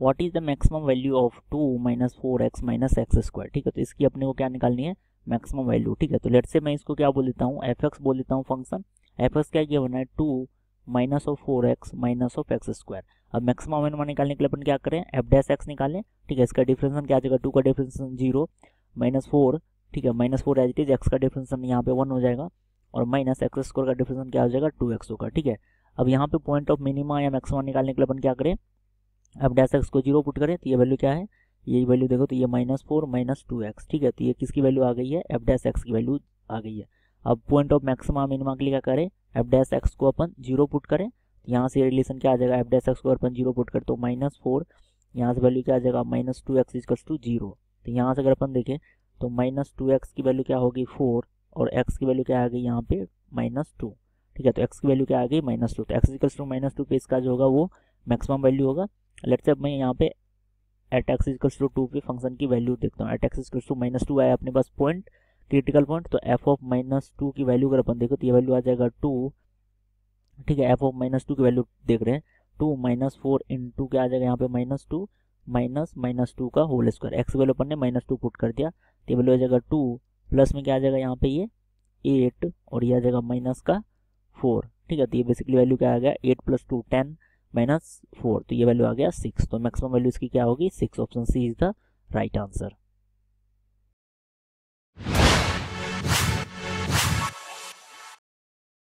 What is the maximum value of two minus four x minus x square ठीक है तो इसकी अपने को क्या निकालनी है? मैक्सिमम वैल्यू ठीक है? तो लेट से मैं इसको क्या बोल देता हूँ? एफ़ एक्स बोल देता हूँ फ़ंक्शन एफ़ एक्स क्या किया बना है? Two minus of four x minus of x square अब मैक्सिमम मिनिमम निकालने के लिए अपन क्या करें? एफ़ डैस एक्स निकालें. ठीक है, इसका डिफरेंसन क्या आ जाएगा? टू का डिफरेंसन ज़ीरो माइनस फोर ठीक है minus four as it is x का डिफरेंसन यहाँ पे वन हो जाएगा. और माइनस एक्स स्क्वायर का डिफरेंसन क्या हो जाएगा? टू एक्स होगा, ठीक है? अब यहाँ पे पॉइंट ऑफ़ मिनिमा या मैक्सिमम निकालने के लिए अपन क्या करें? अब डैश एक्स को ज़ीरो पुट करें तो ये वैल्यू क्या है? यही वैल्यू देखो तो ये minus four minus two x ठीक है? तो ये किसकी वैल्यू आ गई है? एफ़ डैश एक्स की वैल्यू आ गई है। अब पॉइंट ऑफ़ मैक्सिमा मिनिमा के लिए क्या करें? एफ़ डैश एक्स को अपन ज़ीरो पुट करें तो यहाँ से रिलेशन क्या आ जाएगा? एफ़ डैश एक्स को अपन ज़ीरो पुट करें तो माइनस फोर यहाँ से वैल्यू क्या आ जाएगा? Minus two x equals to zero तो यहाँ से अगर अपन देखें तो माइनस टू एक्स की वैल्यू क्या होगी? फोर और एक्स की वैल्यू क्या आ गई यहाँ पे? माइनस टू ठीक है? तो एक्स की वैल्यू क्या आ गई? माइनस टू तो x equals to minus two पे इसका जो होगा वो मैक्सिमम वैल्यू होगा। लेट से अब मैं यहाँ पे at x equals to two पे फ़ंक्शन की वैल्यू देखता हूँ। At x equals to minus two आया अपने पास पॉइंट क्रिटिकल पॉइंट तो एफ़ ऑफ़ माइनस टू की वैल्यू अगर अपन देखो तो ये वैल्यू आ जाएगा टू ठीक है एफ़ ऑफ़ माइनस टू की वैल्यू देख रहे हैं। Two minus four in to क्या आ जाएगा यहाँ पे? Minus two minus minus two का होल स्क्वायर एक्स वैल्यू अपन ने माइनस टू पुट कर दिया। तो ये वैल्यू आ जाएगा टू प्लस में क्या आ जाएगा यहाँ पे ये? एट और ये आ जाएगा माइनस का फोर ठीक है तो ये बेसिकली वैल्यू क्या आ गया? Eight plus two ten minus four तो ये वैल्यू आ गया सिक्स तो मैक्सिमम वैल्यू इसकी क्या होगी? Six option C is the right answer